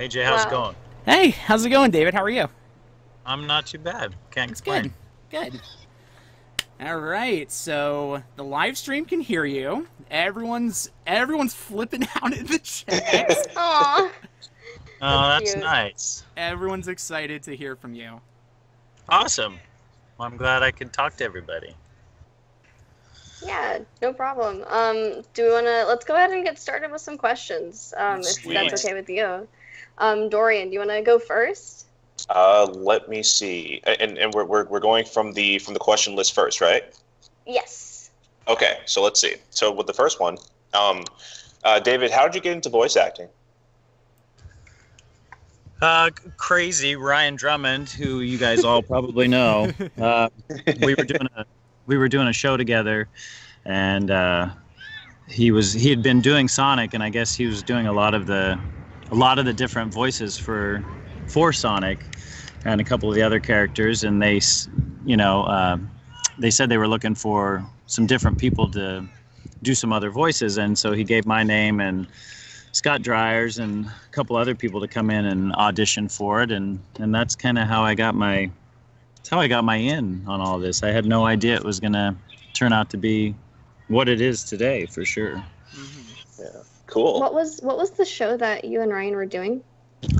Hey Jay, how's it going? Hey, how's it going, David? How are you? I'm not too bad. Can't It's complain. good. Good. All right, so the live stream can hear you. Everyone's everyone's flipping out in the chat. Aw. Oh, That's that's cute. nice. everyone's excited to hear from you. Awesome. Well, I'm glad I could talk to everybody. Yeah, no problem. Um, do we want to? Let's go ahead and get started with some questions, um, if that's okay with you. Um, Dorian, do you want to go first? Uh, let me see. And and we're, we're, we're going from the from the question list first, right? Yes. Okay, so let's see. So with the first one, um, uh, David, how did you get into voice acting? Uh, crazy Ryan Drummond, who you guys all probably know. Uh, we were doing a we were doing a show together, and uh, he was he had been doing Sonic, and I guess he was doing a lot of the a lot of the different voices for for Sonic, and a couple of the other characters, and they you know uh, they said they were looking for some different people to do some other voices, and so he gave my name and. Scott Dreier's and a couple other people to come in and audition for it, and and that's kind of how I got my, that's how I got my in on all this. I had no idea it was gonna turn out to be what it is today, for sure. Cool. What was what was the show that you and Ryan were doing?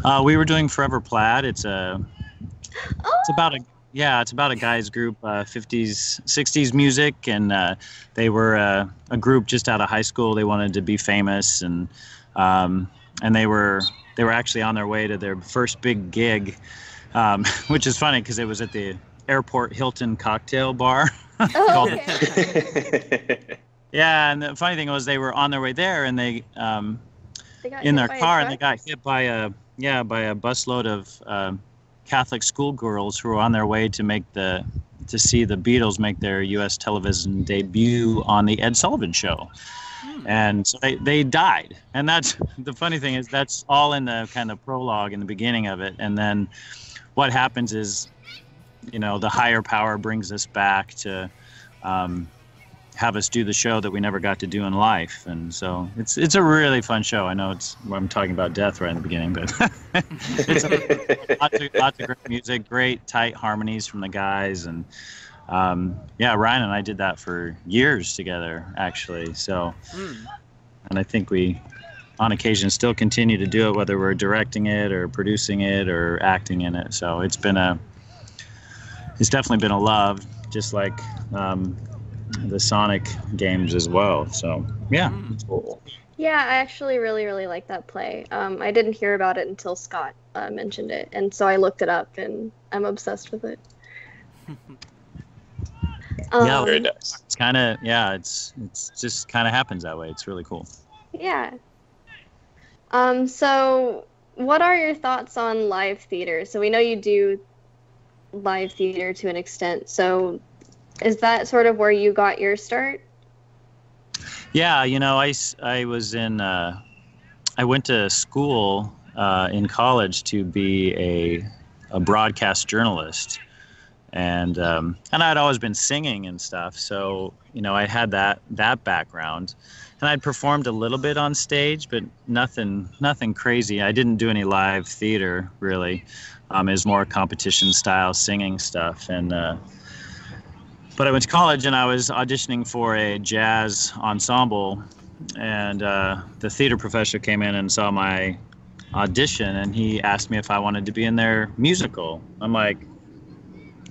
Uh, we were doing Forever Plaid. It's a, Oh, it's about a, yeah, it's about a guys group, uh, 50s, 60s music, and uh, they were uh, a group just out of high school. They wanted to be famous, and um, and they were they were actually on their way to their first big gig, um, which is funny because it was at the airport Hilton cocktail bar. oh, okay. yeah, and the funny thing was they were on their way there, and they um, They got in their car and they got hit by a yeah by a busload of uh, Catholic schoolgirls who were on their way to make the to see the Beatles make their U.S. television debut on the Ed Sullivan Show, and so they they died. And that's the funny thing is that's all in the kind of prologue in the beginning of it, and then what happens is, you know, the higher power brings us back to. Um, have us do the show that we never got to do in life, and so it's it's a really fun show. I know it's I'm talking about death right in the beginning, but it's lots of, lots of great music, great tight harmonies from the guys, and um, yeah, Ryan and I did that for years together, actually. So, Hmm. and I think we, on occasion, still continue to do it, whether we're directing it or producing it or acting in it. So it's been a, it's definitely been a love, just like um, the Sonic games as well. So yeah, Hmm. cool. Yeah, I actually really, really like that play. Um, I didn't hear about it until Scott uh, mentioned it, and so I looked it up, and I'm obsessed with it. Um, Yeah, Very nice. it's kind of yeah, it's it's just kind of happens that way. It's really cool. Yeah. Um, so, what are your thoughts on live theater? So, we know you do live theater to an extent. So, is that sort of where you got your start? Yeah, you know, I, I was in, uh, I went to school uh, in college to be a, a broadcast journalist. And, um, and I'd always been singing and stuff. So, you know, I had that, that background and I'd performed a little bit on stage, but nothing, nothing crazy. I didn't do any live theater really. Um, it was more competition style singing stuff. And, uh, but I went to college and I was auditioning for a jazz ensemble, and uh, the theater professor came in and saw my audition, and he asked me if I wanted to be in their musical. I'm like,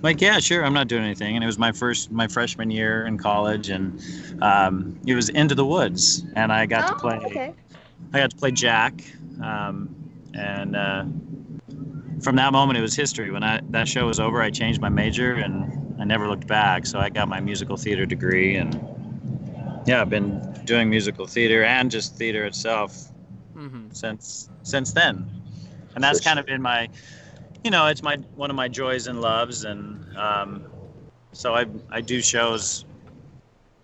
like yeah, sure. I'm not doing anything, and it was my first my freshman year in college, and um, it was Into the Woods, and I got oh, to play. okay. I got to play Jack, um, and uh, from that moment it was history. When I that show was over, I changed my major and I never looked back. So I got my musical theater degree, and yeah, I've been doing musical theater and just theater itself hmm since since then. And that's kind of been my, you know, it's my one of my joys and loves, and um, so I I do shows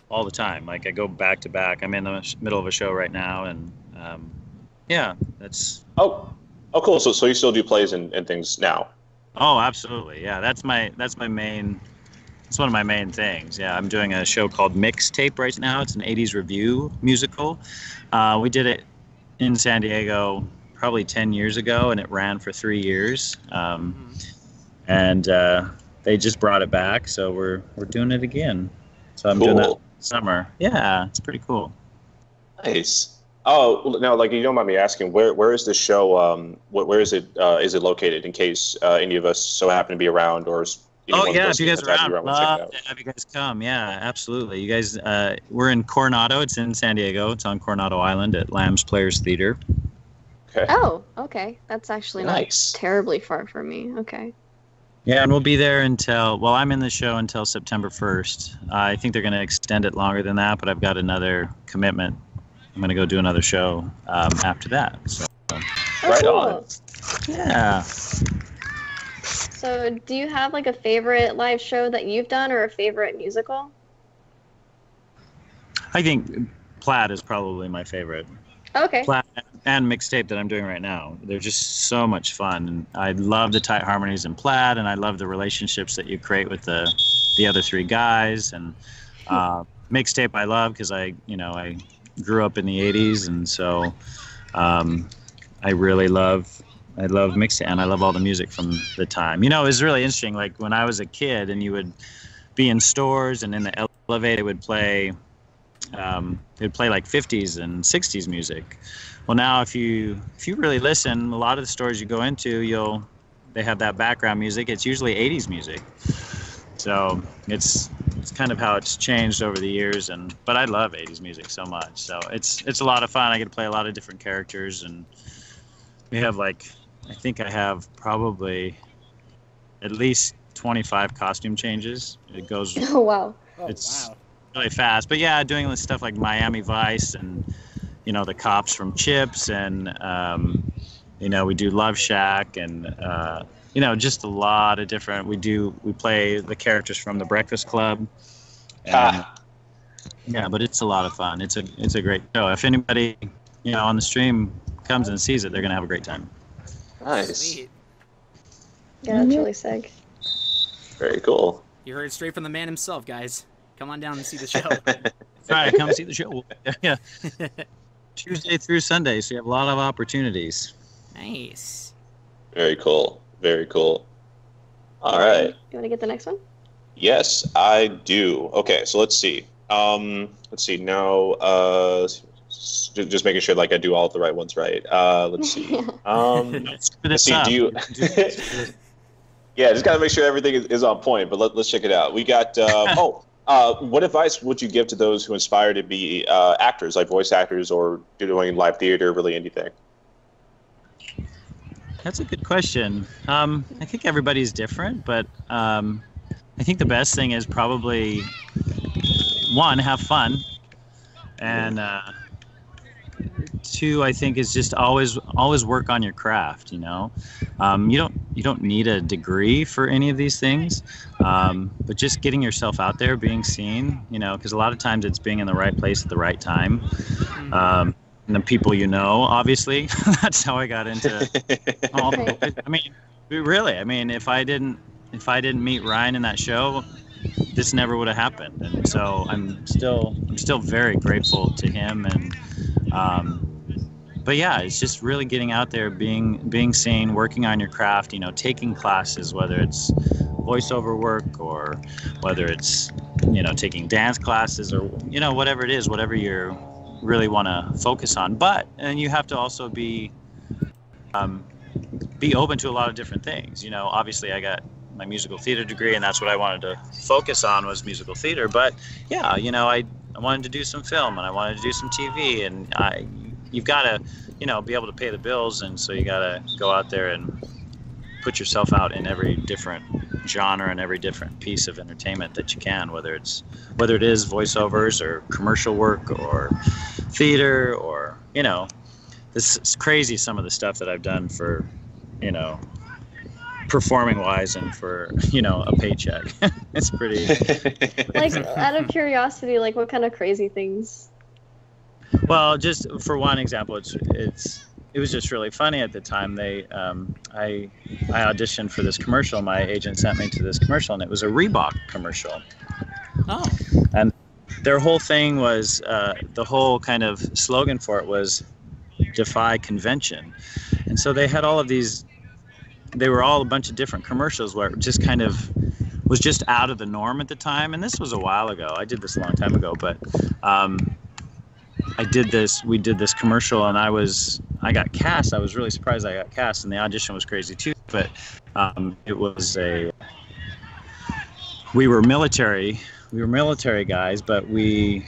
all the time. Like I go back to back. I'm in the middle of a show right now, and um, yeah, that's Oh, oh, cool. So, so you still do plays and, and things now? oh, absolutely, yeah. That's my that's my main. It's one of my main things. Yeah, I'm doing a show called Mixtape right now. It's an '80s review musical. Uh, we did it in San Diego probably 10 years ago, and it ran for three years. Um, and uh, they just brought it back, so we're we're doing it again. So I'm doing that summer. Yeah, it's pretty cool. Nice. Oh, now, like you don't mind me asking, where where is this show? Um, wh- where is it? Uh, is it located? In case uh, any of us so happen to be around, or Oh anyone yeah, if you guys are happen around, be we'll check it love out. to have you guys come. Yeah, absolutely. You guys, uh, we're in Coronado. It's in San Diego. It's on Coronado Island at Lamb's Players Theater. Okay. Oh, okay. That's actually not Nice. terribly far from me. Okay. Yeah, and we'll be there until well, I'm in the show until September 1st. I think they're going to extend it longer than that, but I've got another commitment. I'm going to go do another show um, after that. So Oh, Right cool. on. yeah. So, do you have like a favorite live show that you've done or a favorite musical? I think Plaid is probably my favorite. Okay. Plaid and mixtape that I'm doing right now. They're just so much fun. And I love the tight harmonies in Plaid, and I love the relationships that you create with the the other three guys. And uh, mixtape I love because I, you know, I grew up in the '80s, and so um, I really love. I love mixtape, and I love all the music from the time. You know, it was really interesting. Like when I was a kid, and you would be in stores, and in the elevator, would play um, it would play like 50s and 60s music. Well, now if you if you really listen, a lot of the stores you go into, you'll they have that background music. It's usually 80s music. So it's it's kind of how it's changed over the years. And but I love 80s music so much. So it's it's a lot of fun. I get to play a lot of different characters, and we have like I think I have probably at least 25 costume changes. It goes Oh wow. Oh, It's- wow. really fast. But yeah, doing this stuff like Miami Vice and you know the cops from Chips and um, you know we do Love Shack and uh, you know just a lot of different. We do we play the characters from the Breakfast Club. And, Ah. yeah, but it's a lot of fun. It's a it's a great show. If anybody you know on the stream comes and sees it, they're gonna have a great time. Nice. Sweet. Yeah, that's really sick. Very cool. You heard it straight from the man himself, guys. Come on down and see the show. All right, come see the show. Yeah, Tuesday through Sunday, so you have a lot of opportunities. nice. Very cool. Very cool. All right. You want to get the next one? Yes, I do. Okay, so let's see. Um, let's see. Now, uh, s- ju- just making sure like I do all the right ones right. Uh, let's see. Um, let's see. up. Do you? yeah, just gotta make sure everything is, is on point. But let, let's check it out. We got. Uh, oh, uh, what advice would you give to those who aspire to be uh, actors, like voice actors, or doing live theater, really anything? That's a good question. Um, I think everybody's different, but um, I think the best thing is probably one, have fun, and uh, two, I think is just always always work on your craft. You know, um, you don't you don't need a degree for any of these things, um, but just getting yourself out there, being seen. You know, because a lot of times it's being in the right place at the right time. Um, and the people you know, obviously, that's how I got into all Right. I mean, really. I mean, if I didn't, if I didn't meet Ryan in that show, this never would have happened. And so I'm still, I'm still very grateful to him. And, um, but yeah, it's just really getting out there, being, being seen, working on your craft. You know, taking classes, whether it's voiceover work or whether it's, you know, taking dance classes or you know whatever it is, whatever you really want to focus on. But and you have to also be. Um, be open to a lot of different things. You know, obviously I got my musical theater degree and that's what I wanted to focus on was musical theater. But yeah, you know, I, I wanted to do some film and I wanted to do some TV and I you've got to, you know, be able to pay the bills and so you got to go out there and put yourself out in every different genre and every different piece of entertainment that you can whether it's whether it is voiceovers or commercial work or theater or you know this is crazy some of the stuff that I've done for, you know, performing wise and for, you know, a paycheck. it's pretty Like, out of curiosity, like, what kind of crazy things? Well, just for one example, it's it's it was just really funny at the time. They um, I I auditioned for this commercial. My agent sent me to this commercial, and it was a Reebok commercial. Oh, And Their whole thing was uh, the whole kind of slogan for it was defy convention, and so they had all of these. They were all a bunch of different commercials where it just kind of was just out of the norm at the time. And this was a while ago. I did this a long time ago, but um, I did this. We did this commercial, and I was I got cast. I was really surprised I got cast, and the audition was crazy too. But um, it was a we were military. We were military guys, but we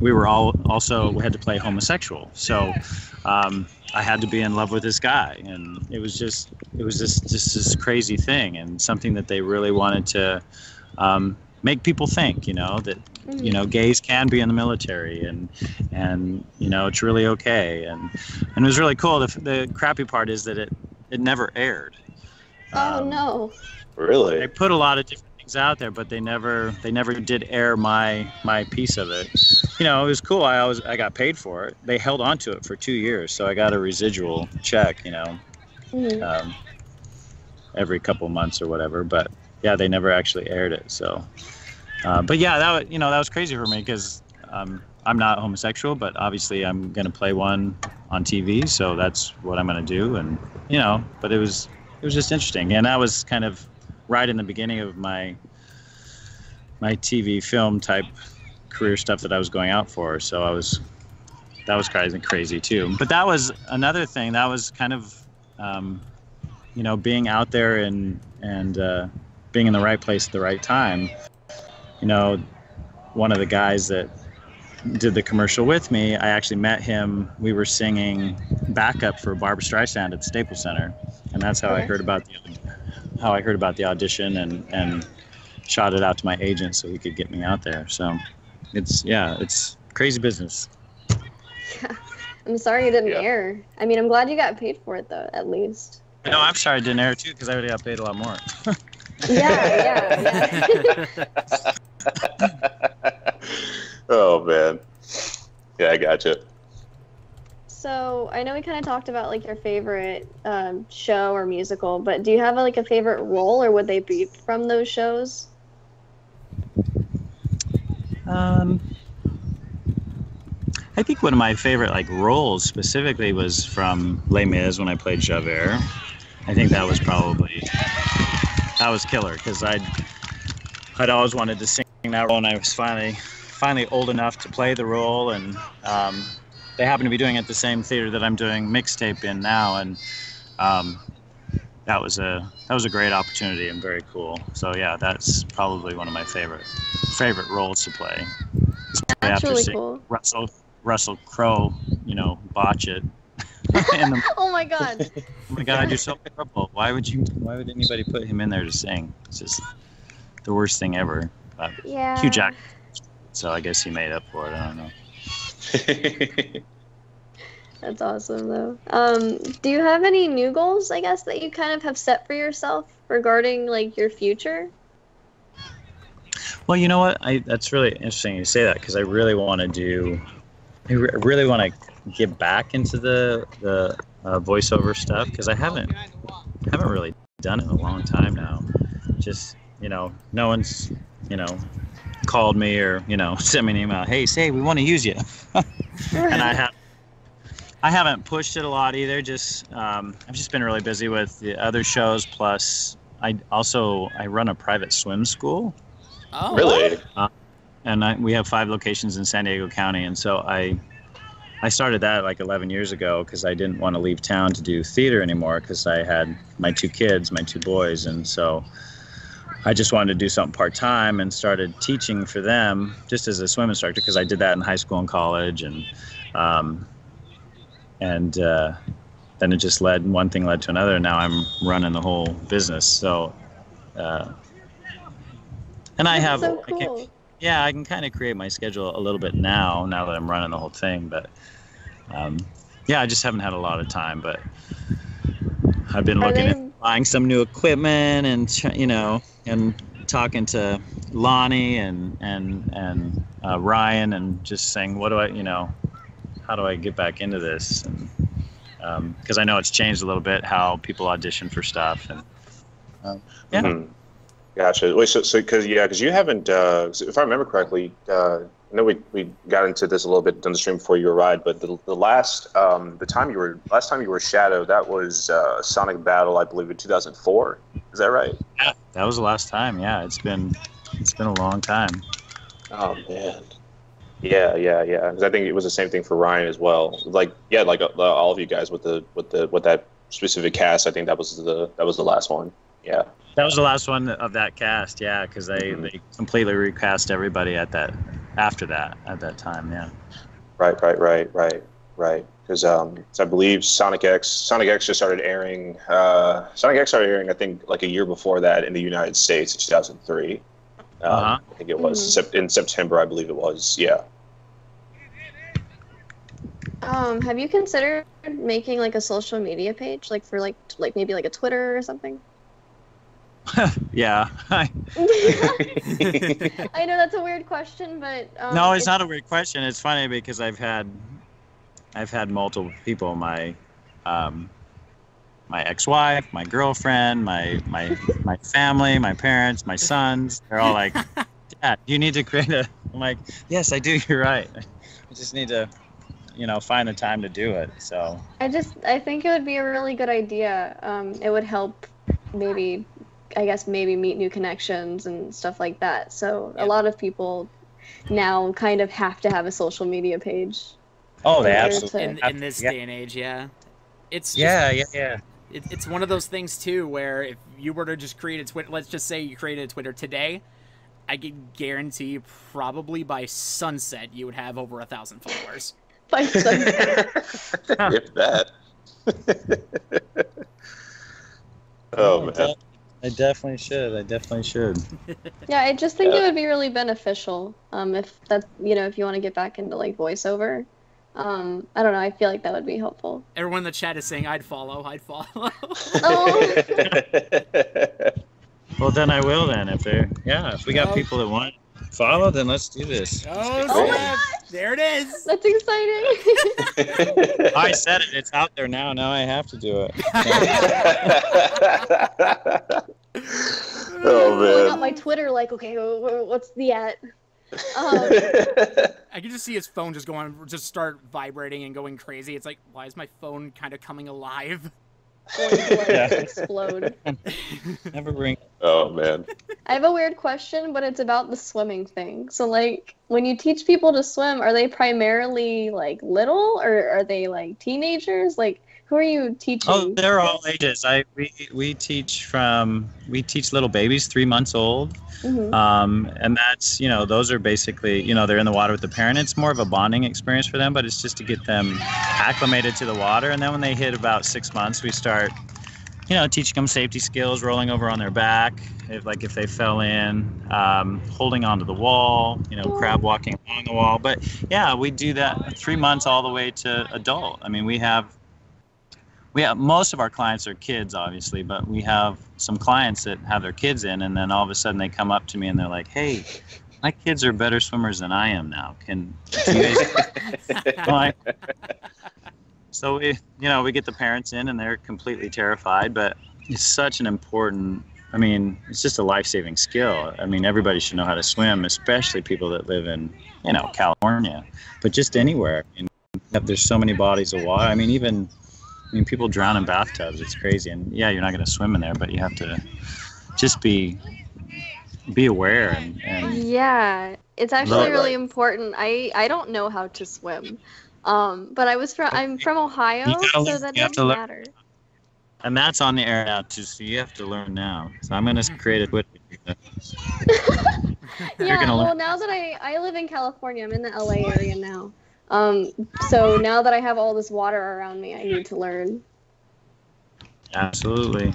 we were all also we had to play homosexual. So um, I had to be in love with this guy, and it was just it was just just this crazy thing, and something that they really wanted to um, make people think. You know that Mm-hmm. you know gays can be in the military, and and you know it's really okay, and and it was really cool. The, the crappy part is that it it never aired. Oh Um, no. Really? They put a lot of different things out there, but they never they never did air my my piece of it. You know, it was cool. I always I got paid for it. They held on to it for two years, so I got a residual check. You know, Mhm. um, every couple months or whatever. But yeah, they never actually aired it. So, uh, but yeah, that you know that was crazy for me because um, I'm not homosexual, but obviously I'm gonna play one on TV, so that's what I'm gonna do. And you know, but it was it was just interesting, and that was kind of right in the beginning of my my TV film type career stuff that I was going out for. So I was that was crazy crazy too. But that was another thing. That was kind of um, you know being out there and and uh, being in the right place at the right time. You know, one of the guys that did the commercial with me, I actually met him. We were singing backup for Barbra Streisand at the Staples Center, and that's how I heard about the how I heard about the audition and and shot it out to my agent so he could get me out there. So it's yeah, it's crazy business. Yeah. I'm sorry you didn't Yeah. air. I mean, I'm glad you got paid for it though, at least. No, I'm sorry I didn't air it too because I would have got paid a lot more. Yeah, yeah, yeah. oh man. Yeah, I gotcha. So I know we kind of talked about like your favorite um, show or musical, but do you have like a favorite role, or would they be from those shows? Um, I think one of my favorite like roles specifically was from Les Mis when I played Javert. I think that was probably that was killer because I'd I'd always wanted to sing that role, and I was finally finally old enough to play the role, and um, they happen to be doing it at the same theater that I'm doing mixtape in now, and um, that was a that was a great opportunity and very cool. So yeah, that's probably one of my favorite favorite roles to play. Especially That's after really seeing cool. Russell Russell Crowe, you know, botch it. the, Oh my god. oh my God, you're so horrible. Why would you? Why would anybody put him in there to sing? It's just the worst thing ever. But Yeah. Hugh Jack. So I guess he made up for it. I don't know. That's awesome though. Um, do you have any new goals, I guess, that you kind of have set for yourself regarding like your future? Well, you know what? I that's really interesting you say that because I really want to do. I re- really want to get back into the the uh, voiceover stuff because I haven't haven't really done it in a long time now. Just you know, no one's you know called me or you know sent me an email. Hey, say we want to use you, and I have. I haven't pushed it a lot either. Just um, I've just been really busy with the other shows. Plus, I also I run a private swim school, Oh, really? And I, we have five locations in San Diego County. And so I, I started that like 11 years ago because I didn't want to leave town to do theater anymore because I had my two kids, my two boys, and so I just wanted to do something part time and started teaching for them just as a swim instructor because I did that in high school and college, and um, and uh, then it just led one thing led to another. And now I'm running the whole business. So. Uh, and I That's have so I cool. Yeah, I can kind of create my schedule a little bit now, now that I'm running the whole thing. But um, yeah, I just haven't had a lot of time. But I've been Are looking they- at buying some new equipment and you know, and talking to Lani and and and uh, Ryan and just saying, what do I, you know, how do I get back into this? And because I know it's changed a little bit how people audition for stuff and Yeah. Mhm. Gotcha. Wait, so because yeah, because you haven't, uh, if I remember correctly, uh, I know we, we got into this a little bit on the stream before you arrived, but the, the last um, the time you were last time you were Shadow, that was uh, Sonic Battle, I believe, in 2004. Is that right? Yeah, that was the last time. Yeah, it's been it's been a long time. Oh man. Yeah, yeah, yeah. Because I think it was the same thing for Ryan as well. Like, yeah, like uh, all of you guys with the with the with that specific cast. I think that was the that was the last one. Yeah. That was the last one of that cast. Yeah, because they Mhm. they completely recast everybody at that after that at that time. Yeah. Right, right, right, right, right. Because um, 'cause I believe Sonic X, Sonic X just started airing. Uh, Sonic X started airing, I think, like a year before that in the United States, in 2003. Um, Uh-huh. I think it was Mhm. In September, I believe it was. Yeah. Um, have you considered making like a social media page, like for like t- like maybe like a Twitter or something? Yeah. I know that's a weird question, but um, no, it's not a weird question. It's funny because I've had I've had multiple people. My um, my ex-wife, my girlfriend, my my my family, my parents, my sons. They're all like, "Dad, you need to create a." I'm like, "Yes, I do. You're right. I just need to, you know, find the time to do it." So I just I think it would be a really good idea. Um, it would help maybe I guess maybe meet new connections and stuff like that. So Yeah. a lot of people now kind of have to have a social media page. Oh, they Yeah, absolutely. in, in this yeah. day and age, yeah. It's just, Yeah, yeah, yeah. It, it's one of those things too where if you were to just create a Twitter, let's just say you created a Twitter today, I can guarantee probably by sunset you would have over a thousand followers. By sunset, if that. Oh, oh man. I definitely should. I definitely should. yeah, I just think Yeah. it would be really beneficial. Um, if that you know if you want to get back into like voiceover. Um, I don't know. I feel like that would be helpful. Everyone in the chat is saying, "I'd follow, I'd follow." Oh. Well, then I will. Then if they're yeah, if we got Oh. people that want to follow, then let's do this. oh, Oh my snap. there it is. That's exciting. I said it. It's out there now. Now I have to do it. oh Pulling man. out my Twitter, like, okay, wh- wh- what's the at? Um, I can just see his phone just going, just start vibrating and going crazy. It's like, why is my phone kind of coming alive? Going to like Yeah. explode. Never bring. oh man. I have a weird question, but it's about the swimming thing. So, like, when you teach people to swim, are they primarily like little, or are they like teenagers? Like, who are you teaching? Oh, they're all ages. I we we teach from we teach little babies three months old, Mhm. um, and that's you know those are basically you know they're in the water with the parent. It's more of a bonding experience for them, but it's just to get them acclimated to the water. And then when they hit about six months, we start you know teaching them safety skills, rolling over on their back, if like if they fell in, um, holding onto the wall, you know, crab walking along the wall. But yeah, we do that three months all the way to adult. I mean, we have we have most of our clients are kids obviously but we have some clients that have their kids in and then all of a sudden they come up to me and they're like hey my kids are better swimmers than i am now. Can you guys so we you know we get the parents in and they're completely terrified but it's such an important i mean it's just a life-saving skill. I mean everybody should know how to swim especially people that live in you know california but just anywhere. There's so many bodies of water. I mean even I mean, people drown in bathtubs. It's crazy, and yeah, you're not going to swim in there, but you have to just be be aware and, and Yeah, it's actually really right. important. I I don't know how to swim, um, but I was from I'm from Ohio, You gotta so learn- that you doesn't to learn. matter. and that's on the air now too. So you have to learn now. So I'm going to create a Twitter. Yeah, gonna well, learn. now that I I live in California, I'm in the LA area now. Um, so now that I have all this water around me, I need to learn. Absolutely,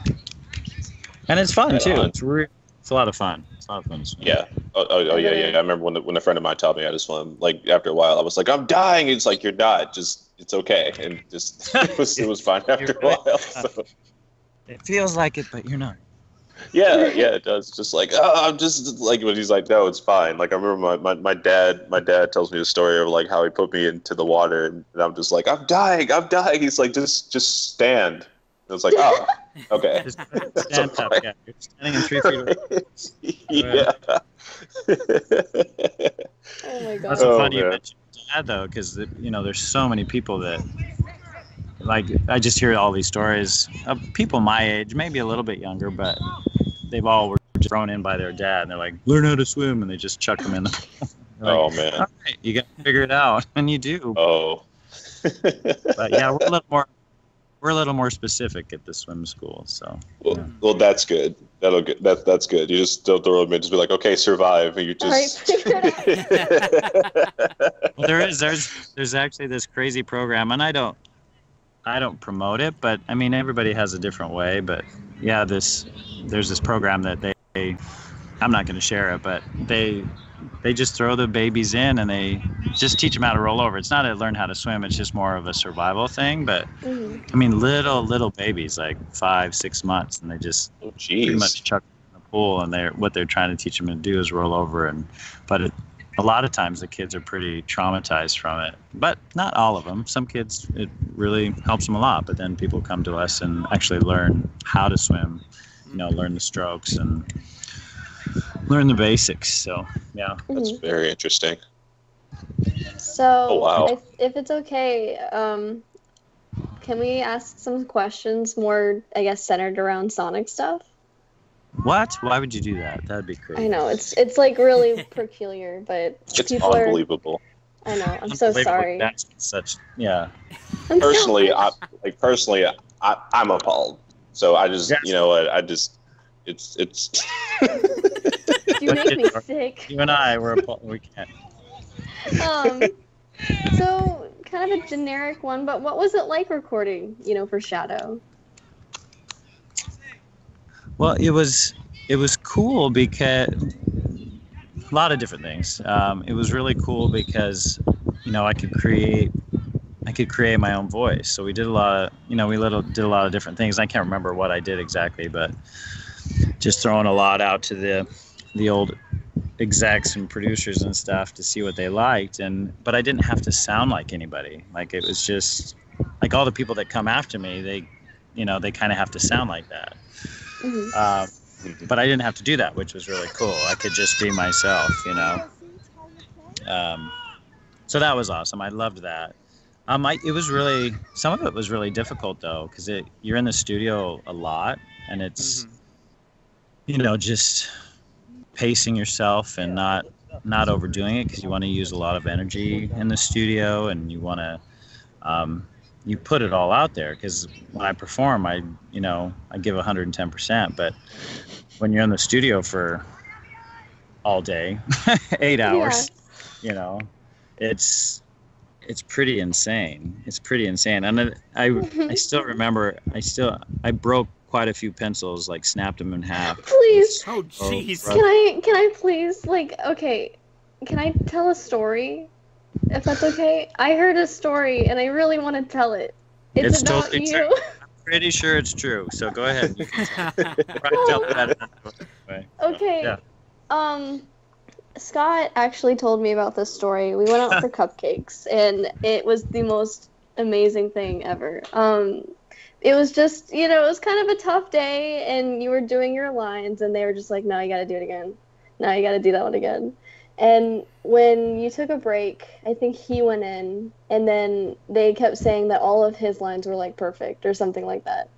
and it's fun Right too. on. It's re- it's a lot of fun. It's a lot of fun. Yeah. Oh, oh, oh yeah, yeah. I remember when the, when a friend of mine taught me how to swim. Like after a while, I was like, I'm dying. It's like you're not. Just it's okay, and just it was it was fine after a while. So, It feels like it, but you're not. Yeah, yeah, it does. Just like oh, I'm just like when he's like, no, it's fine. Like I remember my, my, my dad. My dad tells me a story of like how he put me into the water, and, I'm just like, I'm dying. I'm dying. He's like, just just stand. And I was like, oh, okay. Just stand up. Yeah, you're standing in three feet. Away. yeah. Oh my god. That's Oh, funny you oh, mentioned dad though, because you know there's so many people that like I just hear all these stories of people my age, maybe a little bit younger, but they've all were just thrown in by their dad, and they're like, learn how to swim, and they just chuck them in. The, like, oh man. all right, you got to figure it out, and you do. Oh. But yeah, we're a little more we're a little more specific at the swim school, so well, well, that's good. That'll get that. That's good. You just don't throw them in. Just be like, okay, survive. And you just. figure well, there is there's there's actually this crazy program and i don't i don't promote it but i mean everybody has a different way but yeah this there's this program that they i'm not going to share it but they they just throw the babies in and they just teach them how to roll over it's not to learn how to swim it's just more of a survival thing but Mhm. i mean little little babies like five six months and they just Oh, pretty much chuck in the pool and they're what they're trying to teach them to do is roll over and but it, a lot of times the kids are pretty traumatized from it but not all of them some kids it really helps them a lot but then people come to us and actually learn how to swim you know learn the strokes and learn the basics so yeah That's Mhm. very interesting. So, Oh, wow. if, if it's okay, um, can we ask some questions more, I guess, centered around Sonic stuff? What why would you do that that'd be crazy. I know it's it's like really peculiar, but It's people are. unbelievable. I know. I'm so sorry. that's such yeah I'm so- Personally, I like personally, I, I'm appalled. So I just, Yes. you know what, I just, it's, it's. you make me sick. you and i we're apo- we can't Um, so kind of a generic one, but what was it like recording? You know, for Shadow. Well, it was it was cool because a lot of different things. Um, it was really cool because you know I could create I could create my own voice. So we did a lot of you know we little did a lot of different things. I can't remember what I did exactly, but just throwing a lot out to the the old execs and producers and stuff to see what they liked and but I didn't have to sound like anybody. Like it was just like all the people that come after me, they you know, they kind of have to sound like that. Mhm. Um, but I didn't have to do that, which was really cool. I could just be myself, you know. Um, so that was awesome. I loved that. Um, I, it was really some of it was really difficult though, because it you're in the studio a lot, and it's Mhm. you know just pacing yourself and not not overdoing it because you want to use a lot of energy in the studio and you want to um, you put it all out there because when I perform, I you know I give 110 percent, but when you're in the studio for all day, eight hours, you know, it's it's pretty insane. It's pretty insane, and I I, I still remember I still I broke quite a few pencils, like snapped them in half. Please, Oh, jeez. can I can I please like okay, can I tell a story? If that's okay. I heard a story and I really want to tell it. It's, It's about totally you. true. Pretty sure it's true. So go ahead. You can probably tell that. Anyway. Okay. Yeah. Um, Scott actually told me about this story. We went out for cupcakes, and it was the most amazing thing ever. Um, it was just, you know, it was kind of a tough day, and you were doing your lines, and they were just like, "No, you got to do it again. No, you got to do that one again." And when you took a break, I think he went in, and then they kept saying that all of his lines were like perfect or something like that.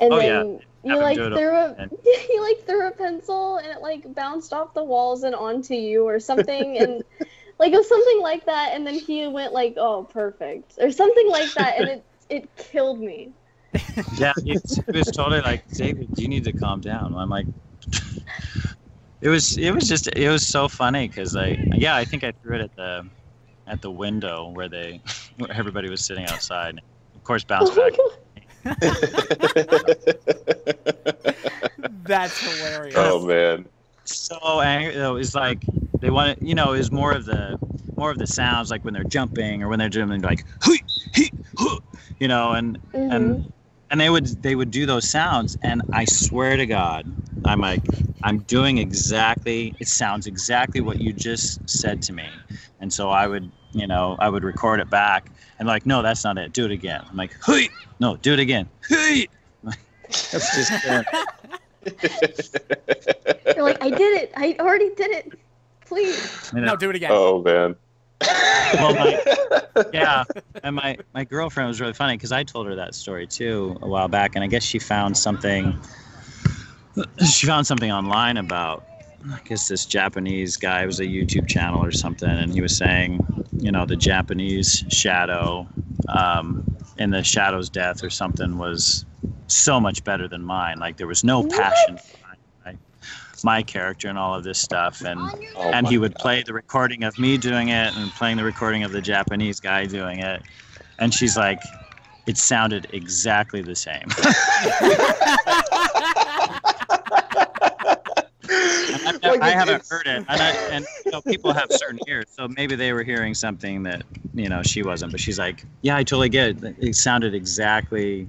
And Oh, yeah. then you like threw a he like threw a pencil and it like bounced off the walls and onto you or something and like it was something like that and then he went like oh perfect or something like that and it it killed me. Yeah, it was totally like, David, you need to calm down. I'm like, it was it was just it was so funny because I yeah I think I threw it at the at the window where they where everybody was sitting outside. Of course, bounced back. That's hilarious. oh man. so angry though it's like they want you know is more of the more of the sounds like when they're jumping or when they're jumping like "Hui, he, huh," you know and Mhm. and and they would they would do those sounds and i swear to god i'm like i'm doing exactly it sounds exactly what you just said to me and so i would you know i would record it back and like no that's not it do it again i'm like Hui! no do it again Hui! that's just uh, You're like I did it. I already did it. Please. No, do it again. Oh man. Well, my- yeah and my my girlfriend was really funny because i told her that story too a while back and i guess she found something she found something online about i guess this japanese guy was a youtube channel or something and he was saying you know the japanese shadow um, and the shadow's death or something was so much better than mine. Like there was no passion my, my character and all of this stuff and Oh and he would God. play the recording of me doing it and playing the recording of the Japanese guy doing it. And she's like, it sounded exactly the same. And I, Like, I haven't heard it, and, I, and you know, people have certain ears, so maybe they were hearing something that you know she wasn't. But she's like, "Yeah, I totally get it. It sounded exactly,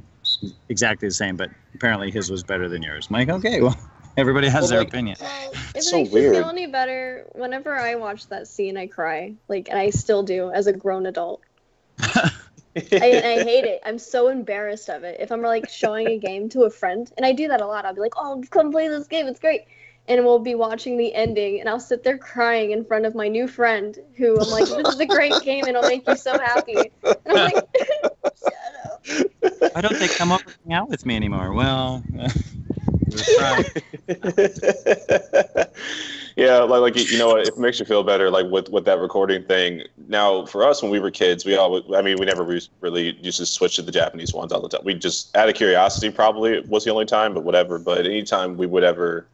exactly the same, but apparently his was better than yours." I'm like, "Okay, well, everybody has Well, their like- opinion." Well, if It's it so makes you weird. feel any better, whenever I watch that scene, I cry. Like, and I still do as a grown adult. I, and I hate it. I'm so embarrassed of it. If I'm like showing a game to a friend, and I do that a lot, I'll be like, "Oh, come play this game. It's great." And we'll be watching the ending, and I'll sit there crying in front of my new friend, who I'm like, "This is a great game, and it'll make you so happy." And I'm like, "Shut up." Why don't they come up and hang out with me anymore? Well, we're trying. yeah, like, like you know it makes you feel better, like with with that recording thing. Now, for us, when we were kids, we always, I mean, we never re- really used to switch to the Japanese ones all the time. We just, out of curiosity, probably was the only time, but whatever. But anytime we would ever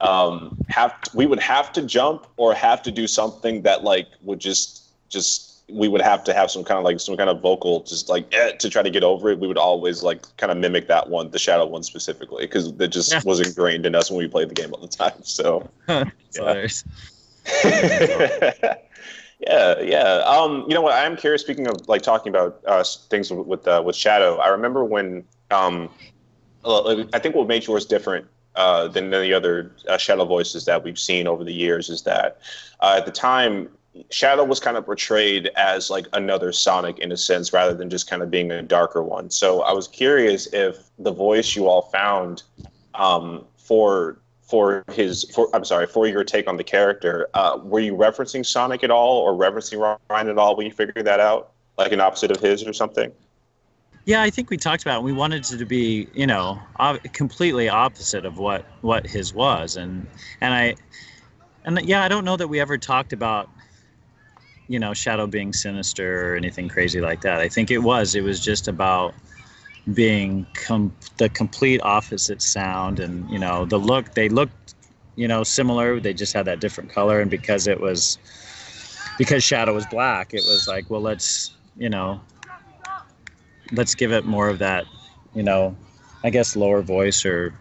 um, have, we would have to jump or have to do something that like would just, just we would have to have some kind of like some kind of vocal just like eh, to try to get over it we would always like kind of mimic that one the shadow one specifically because it just Yeah. was ingrained in us when we played the game all the time so hilarious. yeah yeah um you know what i'm curious speaking of like talking about uh things with with, uh, with shadow i remember when um uh, i think what made yours different uh, than any other uh, shadow voices that we've seen over the years is that uh, at the time shadow was kind of portrayed as like another sonic in a sense rather than just kind of being a darker one so i was curious if the voice you all found um, for for his for I'm sorry for your take on the character. Uh, were you referencing Sonic at all, or referencing Ryan at all when you figured that out, like an opposite of his or something? Yeah, I think we talked about. It. We wanted it to be, you know, completely opposite of what what his was, and and I, and yeah, I don't know that we ever talked about, you know, Shadow being sinister or anything crazy like that. I think it was. It was just about being com- the complete opposite sound, and you know, the look. They looked, you know, similar. They just had that different color, and because it was, because Shadow was black, it was like, well, let's, you know, let's give it more of that, you know, I guess lower voice or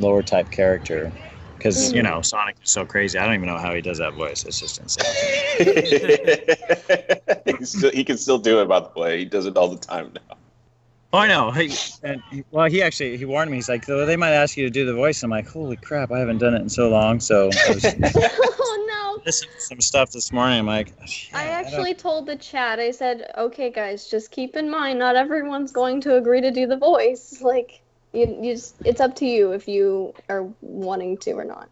lower type character. Because you mm. know Sonic is so crazy. I don't even know how he does that voice. It's just insane. he, can still, he can still do it, by the way. He does it all the time now. Oh, I know. He, and he- well, he actually he warned me. He's like, "Though they might ask you to do the voice." I'm like, "Holy crap! I haven't done it in so long." So I oh no. listening to some stuff this morning. I'm like, oh, I don't- actually told the chat, I said, okay, guys, just keep in mind, not everyone's going to agree to do the voice. Like, you, you just, it's up to you if you are wanting to or not.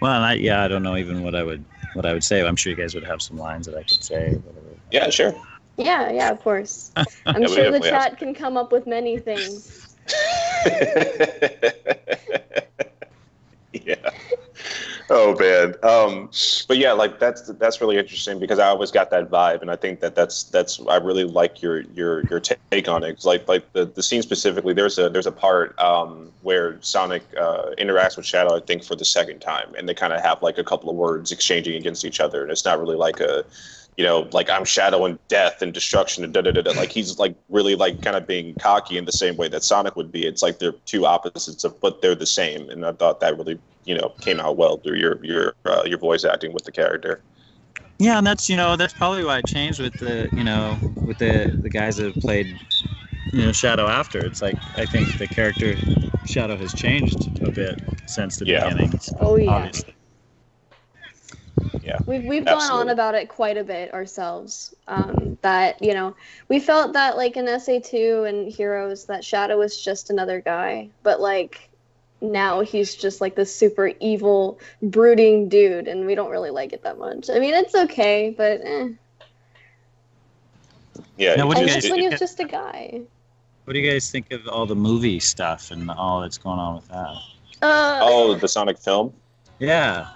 Well, I, yeah, I don't know even what I would what I would say. I'm sure you guys would have some lines that I could say. Whatever. Yeah, sure. Yeah, yeah, of course. I'm Yeah, we sure the definitely have chat can come up with many things. yeah. Oh man. Um, but yeah, like that's that's really interesting because I always got that vibe, and I think that that's that's I really like your your your take on it like like the, the scene specifically, there's a there's a part um, where Sonic uh, interacts with Shadow, I think, for the second time, and they kind of have like a couple of words exchanging against each other, and it's not really like a you know, like I'm Shadow and death and destruction and da da da da. Like he's like really like kind of being cocky in the same way that Sonic would be. It's like they're two opposites of, but they're the same. And I thought that really, you know, came out well through your your uh, your voice acting with the character. Yeah, and that's you know that's probably why I changed with the you know with the the guys that have played you know Shadow after. It's like I think the character Shadow has changed a bit since the Yeah. beginning. Oh, yeah. Obviously. We've we've gone on about it quite a bit ourselves. Um, that you know, we felt that like in SA two and Heroes, that Shadow was just another guy, but like now he's just like this super evil, brooding dude, and we don't really like it that much. I mean, it's okay, but eh. Yeah, Now, what do you just- just guys- when he was just a guy. What do you guys think of all the movie stuff and all that's going on with that? Uh, oh, the Sonic film. Yeah.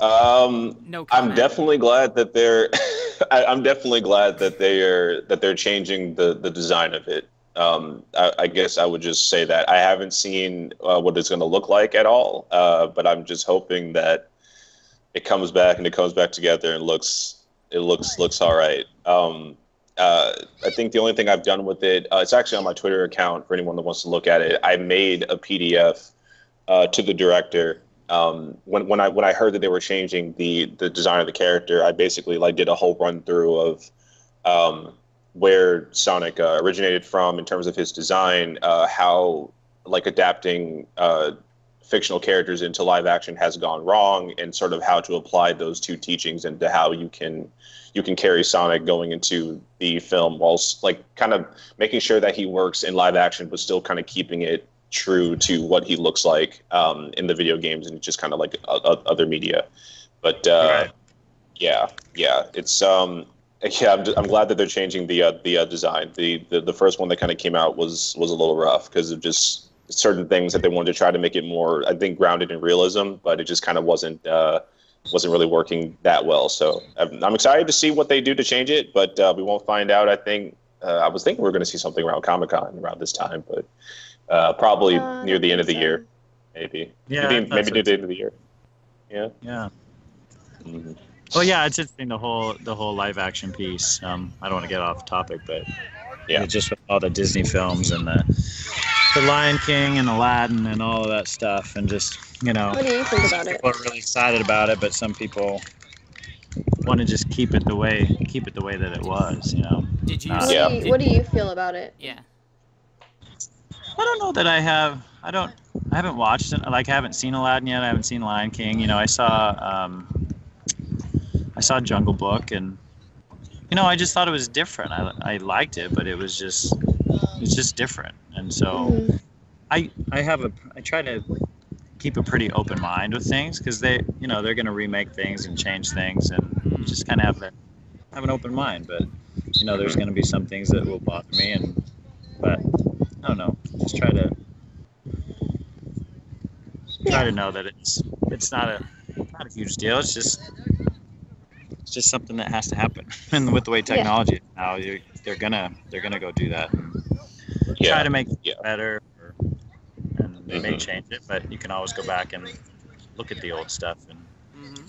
Um, No I'm definitely glad that they're. I, I'm definitely glad that they are that they're changing the the design of it. Um, I, I guess I would just say that I haven't seen uh, what it's going to look like at all, uh, but I'm just hoping that it comes back and it comes back together and looks it looks looks all right. Um, uh, I think the only thing I've done with it, uh, it's actually on my Twitter account for anyone that wants to look at it. I made a PDF uh, to the director um, when when I when I heard that they were changing the the design of the character, I basically like did a whole run through of um, where Sonic uh, originated from in terms of his design, uh, how like adapting uh, fictional characters into live action has gone wrong, and sort of how to apply those two teachings into how you can you can carry Sonic going into the film, whilst like kind of making sure that he works in live action, but still kind of keeping it true to what he looks like um, in the video games and just kind of like other media. But uh, Right. yeah, yeah, it's um, yeah. I'm, I'm glad that they're changing the uh, the uh, design. The, the the first one that kind of came out was was a little rough because of just certain things that they wanted to try to make it more, I think, grounded in realism, but it just kind of wasn't. Uh, wasn't really working that well, so I'm, I'm excited to see what they do to change it. But uh, we won't find out. I think uh, I was thinking we were going to see something around Comic Con around this time, but uh, probably uh, near the end of the so. year, maybe. Yeah. maybe maybe thought near so. the end of the year. Yeah. Yeah. Mhm. Well, yeah, it's interesting the whole the whole live action piece. Um, I don't want to get off topic, but Yeah. just with all the Disney films and the the Lion King and Aladdin and all of that stuff, and just you know, What do you think about it? people are really excited about it, but some people want to just keep it the way keep it the way that it was. You know, Did you? Uh, What, Yeah. do you, what do you feel about it? Yeah. I don't know that I have. I don't. I haven't watched it. Like I haven't seen Aladdin yet. I haven't seen Lion King. You know, I saw. Um, I saw Jungle Book, and you know, I just thought it was different. I, I liked it, but it was just it's just different. And so Mhm. I I have a I try to keep a pretty open mind with things because they you know they're going to remake things and change things, and you just kind of have that have an open mind. But you know, there's going to be some things that will bother me, and but I don't know. Just try to try to know that it's it's not a not a huge deal. It's just it's just something that has to happen. And with the way technology is now, you they're gonna they're gonna go do that. And try to make it Yeah. better, or, and they may Mhm. change it, but you can always go back and look at the old stuff. And hmm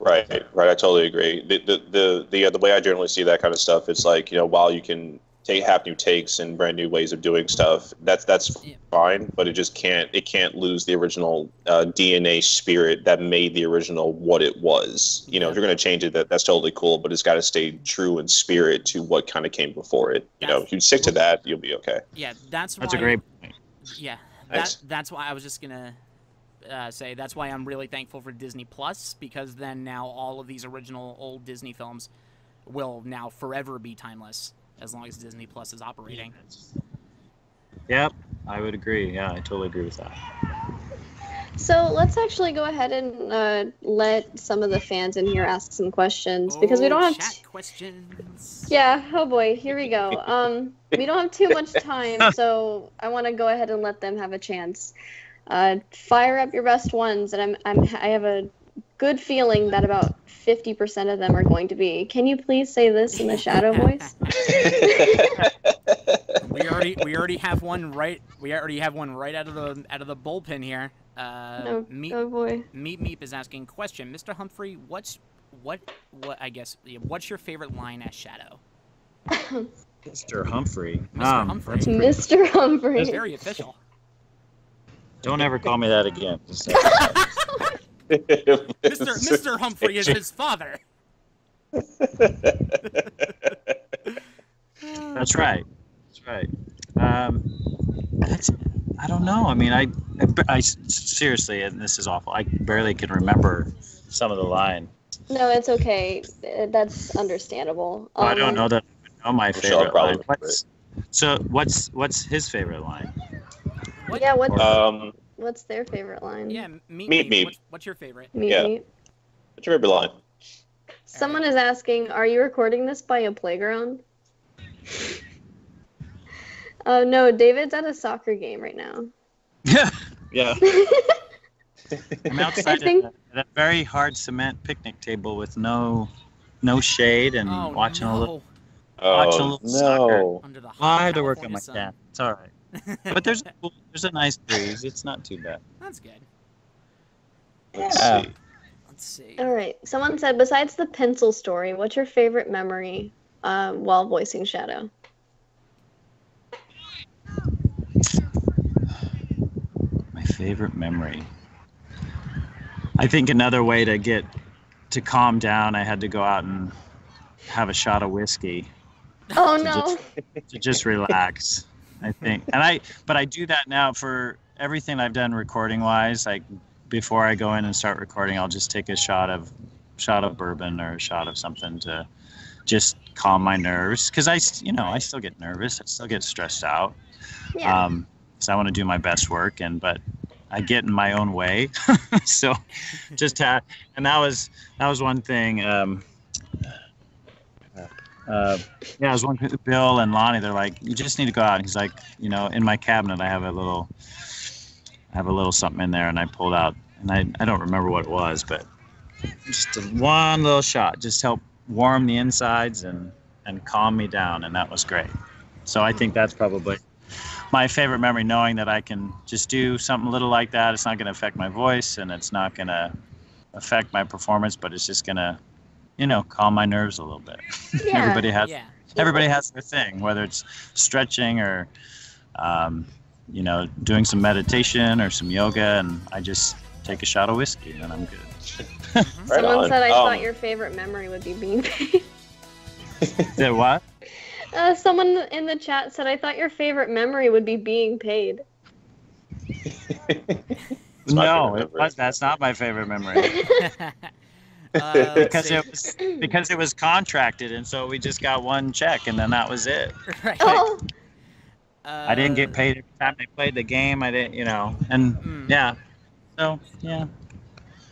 Right, right. I totally agree. The the the the, uh, the way I generally see that kind of stuff, it's like you know, while you can take have new takes and brand new ways of doing stuff, that's that's Yeah. fine. But it just can't it can't lose the original uh, DNA spirit that made the original what it was. You know, Yeah. if you're going to change it, that that's totally cool. But it's got to stay true in spirit to what kind of came before it. You know, if you stick to that, you'll be okay. Yeah. That's that's why, a great point. Yeah, Thanks. that, that's why I was just gonna uh, say that's why I'm really thankful for Disney Plus because then now all of these original old Disney films will now forever be timeless as long as Disney Plus is operating. Yep, I would agree. Yeah, I totally agree with that. So let's actually go ahead and uh, let some of the fans in here ask some questions because we Oh, don't have. chat t- questions. yeah. Oh boy. Here we go. Um, we don't have too much time, so I want to go ahead and let them have a chance. Uh, fire up your best ones, and I'm, I'm I have a good feeling that about fifty percent of them are going to be. Can you please say this in the shadow voice? we already we already have one right. We already have one right out of the out of the bullpen here. Uh, Oh, Meep, oh boy. Meep Meep is asking question, Mr. Humphrey. What's what what I guess what's your favorite line as Shadow? Mr. Humphrey. Mr. Um, Humphrey. that's- Mr. Humphrey. It's very official. Don't ever call me that again. Just, Mr. Mr. Humphrey is his father. That's right. That's right. Um, that's. I don't know. I mean, I, I, I- seriously, and this is awful. I barely can remember some of the line. No, it's okay. That's understandable. I don't Um, know that I know my favorite probably line. What's, so what's what's his favorite line? What? Yeah, what? um, what's their favorite line? Yeah, meet, Meet me. me. What's, what's your favorite? Meet Yeah. me. What's your favorite line? Someone is asking, are you recording this by a playground? Oh no, David's at a soccer game right now. Yeah. Yeah. I'm outside think- at, a, very hard cement picnic table with no no shade and Oh, watching no. a little. Oh, Watch a Oh little soccer. no. Under the hot I had to work on my sun. cat. It's all right. But there's a, there's a nice breeze. It's not too bad. That's good. Let's Yeah. see. Let's see. All right. Someone said, besides the pencil story, what's your favorite memory uh, while voicing Shadow? My favorite memory. I think another way to get to calm down, I had to go out and have a shot of whiskey Oh To no. just- to just relax. I think, and I, but I do that now for everything I've done recording wise. Like before I go in and start recording, I'll just take a shot of, shot of bourbon or a shot of something to, just calm my nerves. Because I, you know, I still get nervous. I still get stressed out. Yeah. Um, so I want to do my best work, and but I get in my own way. so just ha- and that was that was one thing. Um, uh, yeah, it was one. Bill and Lani, they're like, you just need to go out. And he's like, you know, in my cabinet, I have a little, I have a little something in there, and I pulled out, and I I don't remember what it was, but just one little shot, just help warm the insides and and calm me down, and that was great. So I think that's probably my favorite memory, knowing that I can just do something little like that. It's not going to affect my voice, and it's not going to affect my performance, but it's just going to, you know, calm my nerves a little bit. yeah. Everybody has Yeah. everybody has their thing, whether it's stretching or, um, you know, doing some meditation or some yoga, and I just take a shot of whiskey and I'm good. Right Someone on. said I Um, thought your favorite memory would be being paid. Did what? Uh, someone in the chat said I thought your favorite memory would be being paid. No, it was, that's not my favorite memory. Uh, because it was because it was contracted, and so we just got one check, and then that was it. Right. Oh, I didn't get Uh, paid every time they played the game. I didn't, you know, and mm, yeah. So yeah,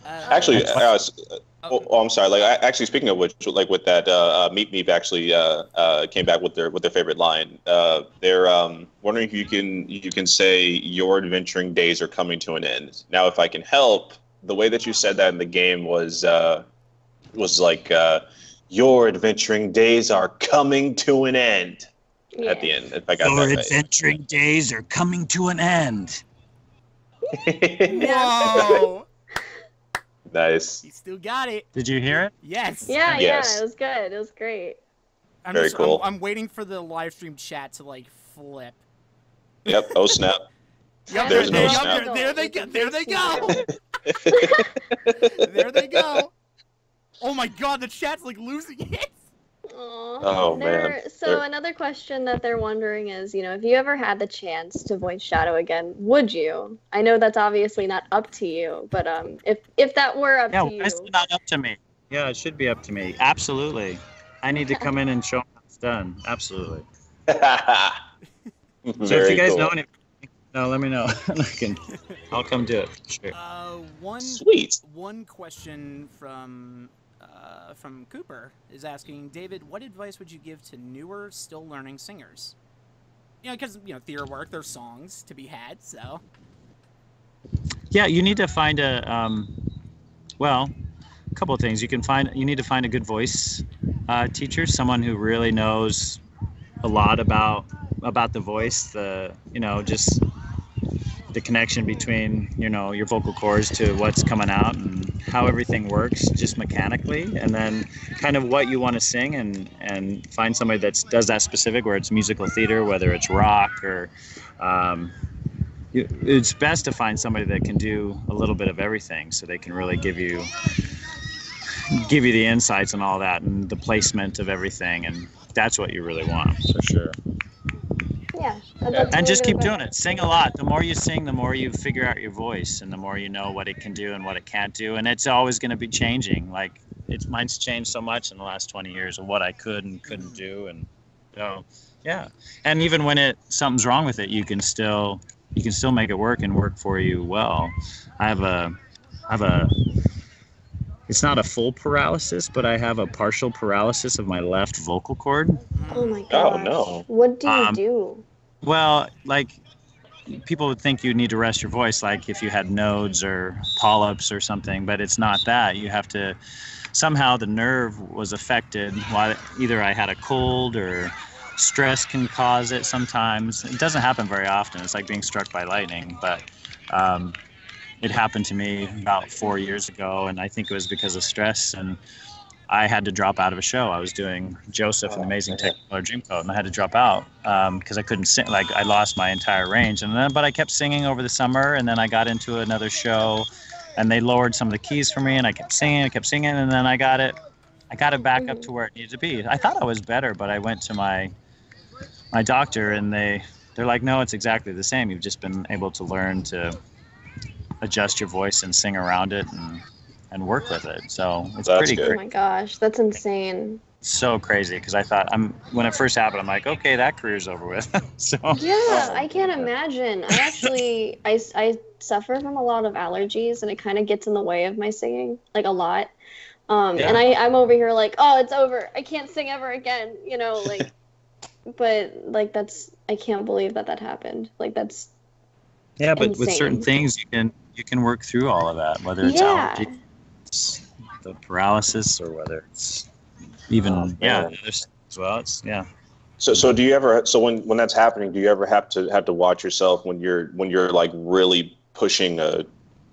uh, Actually, That's uh, oh, oh, oh, I'm sorry. Like, I, actually, speaking of which, like with that, uh, uh, Meet Meep actually uh, uh, came back with their with their favorite line. Uh, they're um, wondering if you can you can say your adventuring days are coming to an end. Now, if I can help, the way that you said that in the game was uh, was like uh, your adventuring days are coming to an end yeah. at the end. If I got your that adventuring days are coming to an end. right. Whoa! nice. he still got it. Did you hear it? Yes. Yeah, Yes. yeah, it was good. It was great. I'm Very just, I'm- cool. I'm, waiting for the live stream chat to like flip. Yep. Oh snap. Yep, There's there, no yep, snap. there, there they go. There they go. There there they go. Oh my god, the chat's like losing it. Oh, man. So They're- another question that they're wondering is, you know, if you ever had the chance to voice Shadow again, would you? I know that's obviously not up to you, but um, if if that were up Yeah, to you, is it not up to me? Yeah, it should be up to me. Absolutely. I need to come in and show them how it's done. Absolutely. So if you guys cool. know anything, no, let me know. I can, I'll come do it. Sure. Uh, one Sweet. one question from uh, from Cooper is asking David, what advice would you give to newer, still learning singers? You know, because you know theater work, there's songs to be had. So Yeah, you need to find a, um, well, a couple of things. You can find, you need to find a good voice uh, teacher, someone who really knows a lot about about the voice, the, you know, just the connection between, you know, your vocal cords to what's coming out and how everything works just mechanically, and then kind of what you want to sing, and and find somebody that does that specific, where it's musical theater, whether it's rock or. Um, it's best to find somebody that can do a little bit of everything so they can really give you give you the insights and all that and the placement of everything and that's what you really want for sure and just keep doing it sing a lot the more you sing the more you figure out your voice and the more you know what it can do and what it can't do and it's always going to be changing like it's mine's changed so much in the last 20 years of what i could and couldn't do and so yeah and even when it something's wrong with it you can still you can still make it work and work for you well. I have a I have a it's not a full paralysis, but I have a partial paralysis of my left vocal cord. Oh my god. Oh, god. no. What do you Um, do? Well, like people would think you need to rest your voice, like if you had nodes or polyps or something, but it's not that. You have to somehow the nerve was affected. While either I had a cold or stress can cause it sometimes. It doesn't happen very often. It's like being struck by lightning, but um, it happened to me about four years ago, and I think it was because of stress and. I had to drop out of a show. I was doing Joseph and oh, Amazing Technicolor Dreamcoat, and I had to drop out um, because I couldn't sing. Like I lost my entire range, and then but I kept singing over the summer, and then I got into another show, and they lowered some of the keys for me, and I kept singing, I kept singing, and then I got it, I got it back up to where it needed to be. I thought I was better, but I went to my my doctor, and they they're like, no, it's exactly the same. You've just been able to learn to adjust your voice and sing around it and and work with it. So it's That's pretty good. Oh my gosh, that's insane. so crazy because I thought I'm when it first happened, I'm like, okay, that career's over with. so Yeah, I can't imagine. I actually, I, I suffer from a lot of allergies, and it kind of gets in the way of my singing, like a lot. Um, and I, I'm over here like, oh, it's over. I can't sing ever again. You know, like, but like that's, I can't believe that that happened. Like that's, yeah, but with certain things, you can you can work through all of that, whether it's yeah. allergy, it's the paralysis, or whether it's even Oh, yeah, man. the other stuff as well. It's yeah. So, so do you ever? So when when that's happening, do you ever have to have to watch yourself when you're when you're like really pushing a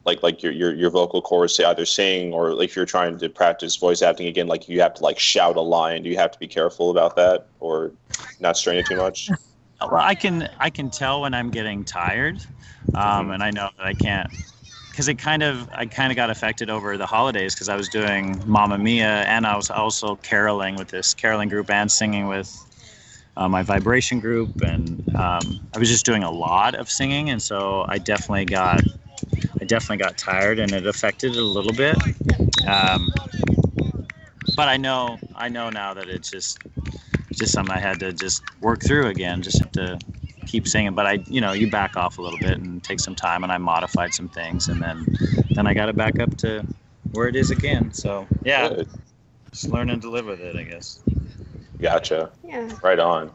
like like your your your vocal cords to either sing or like if you're trying to practice voice acting again, like you have to like shout a line. Do you have to be careful about that or not strain it too much? Well, I can I can tell when I'm getting tired, um, and I know that I can't because it kind of I kind of got affected over the holidays because I was doing Mamma Mia and I was also caroling with this caroling group and singing with uh, my vibration group and um, I was just doing a lot of singing and so I definitely got I definitely got tired and it affected it a little bit. Um, but I know I know now that it's just just something I had to just work through again. Just have to keep singing. But I, you know, you back off a little bit and take some time, and I modified some things, and then then I got it back up to where it is again. So yeah, Good. just learning to live with it, I guess. Gotcha. Yeah. Right on.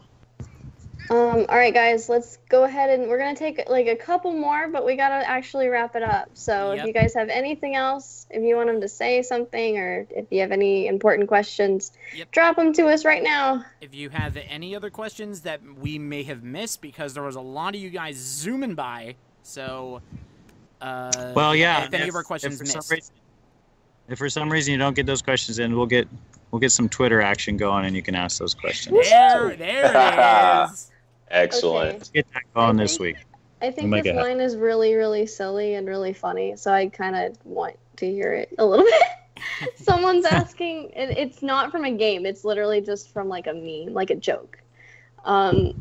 Um, all right, guys, let's go ahead and we're gonna take like a couple more, but we gotta actually wrap it up. So Yep. if you guys have anything else, if you want them to say something, or if you have any important questions, Yep. drop them to us right now. If you have any other questions that we may have missed, because there was a lot of you guys zooming by, so. Uh, Well, yeah. If any if- of our questions if for some missed. reason, if for some reason you don't get those questions in, we'll get we'll get some Twitter action going, and you can ask those questions. There, there it is. Excellent. Let's get that going I this think- week. I think make this line is really, really silly and really funny, so I kind of want to hear it a little bit. Someone's asking, and it's not from a game; it's literally just from like a meme, like a joke. Um,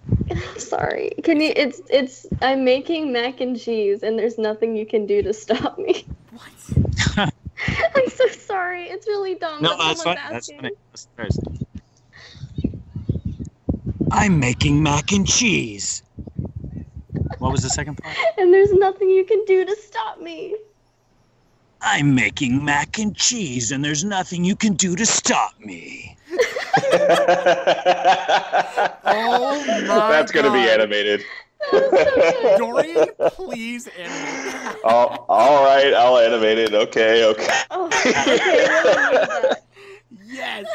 sorry. Can you? It's it's. I'm making mac and cheese, and there's nothing you can do to stop me. What? I'm so sorry. It's really dumb. No, but that's someone's funny. That's funny. That's Thursday. I'm making mac and cheese. What was the second part? And there's nothing you can do to stop me. I'm making mac and cheese, and there's nothing you can do to stop me. Oh my That's gonna be animated. That so. Dorian, please animate. oh, all right, I'll animate it. Okay, okay. Oh, okay. let me use that. Yes.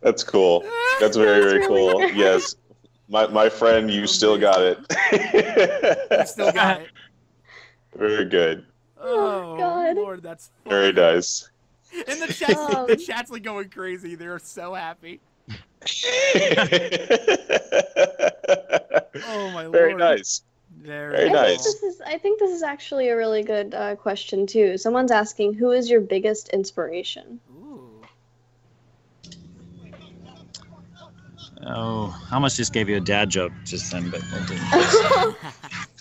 That's cool. That's very, That's very really cool. good. Yes. My, my friend, you still got You it. still got it. very good. Oh, God. Lord, that's Very nice. And the chat, Um, the chat's like going crazy. They're so happy. Oh my very lord. nice. Very, nice. Very I think nice. this is. I think this is actually a really good uh, question too. Someone's asking, "Who is your biggest inspiration?" Oh, I almost just gave you a dad joke just then, but I didn't.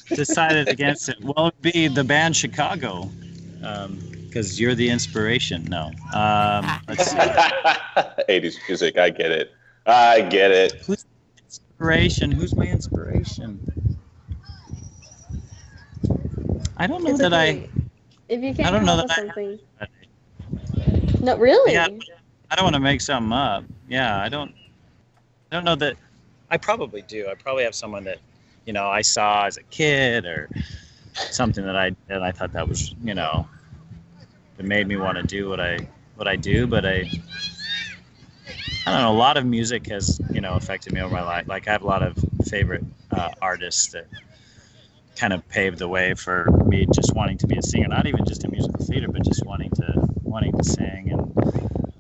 decided against it. Well, it'd be the band Chicago, because you're the inspiration. No, um, let's see. 80s music. I get it. I get it. Inspiration. Who's my inspiration? I don't know It's that okay. If you can't I don't know up that with I- something. I. No, really? Yeah. I don't want to make something up. Yeah, I don't. I don't know that. I probably do. I probably have someone that, you know, I saw as a kid or something that I that I thought that was, you know, that made me want to do what I what I do. But I, I don't know. A lot of music has, you know, affected me over my life. Like I have a lot of favorite uh, artists that kind of paved the way for me just wanting to be a singer. Not even just in musical theater, but just wanting to wanting to sing and